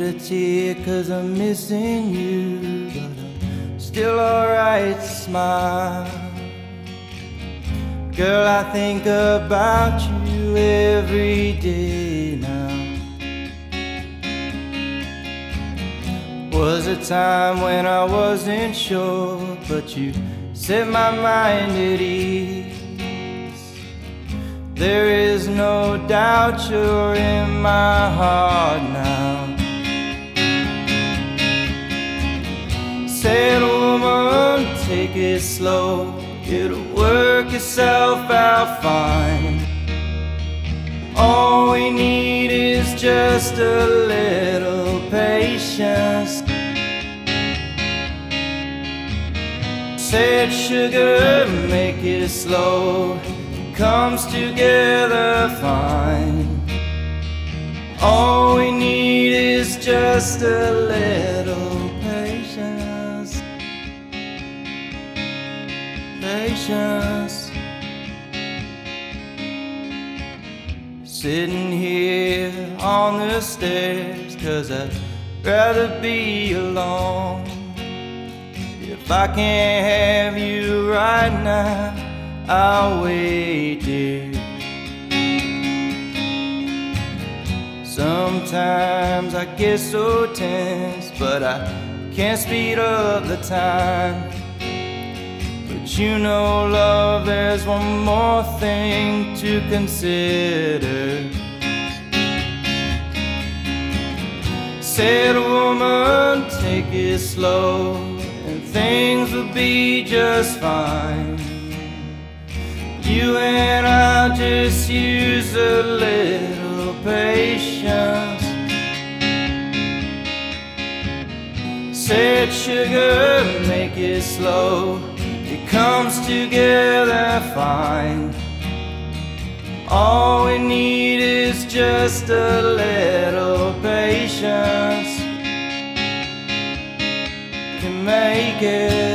tear cause I'm missing you, but I'm still alright smile. Girl, I think about you every day now. Was a time when I wasn't sure, but you set my mind at ease. There is no doubt you're in my heart now. It slow, it'll work itself out fine. All we need is just a little patience. Said sugar, make it slow, it comes together fine. All we need is just a little Patience. Sitting here on the stairs, cause I'd rather be alone. If I can't have you right now, I'll wait, dear. Sometimes I get so tense, but I can't speed up the time. But you know, love, there's one more thing to consider. Said woman, take it slow, and things will be just fine. You and I just use a little patience. Said sugar, make it slow. Comes together fine. All we need is just a little patience. Can make it.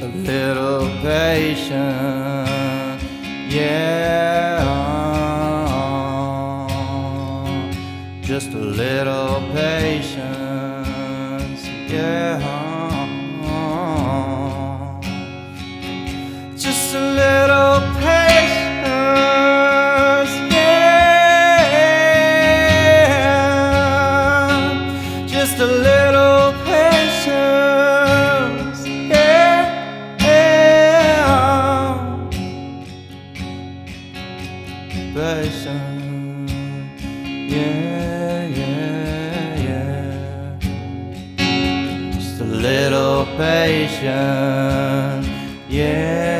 a little patient, yeah. Just a little patience, yeah. 在身，耶、yeah。